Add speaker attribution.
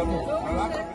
Speaker 1: Ja. Ja.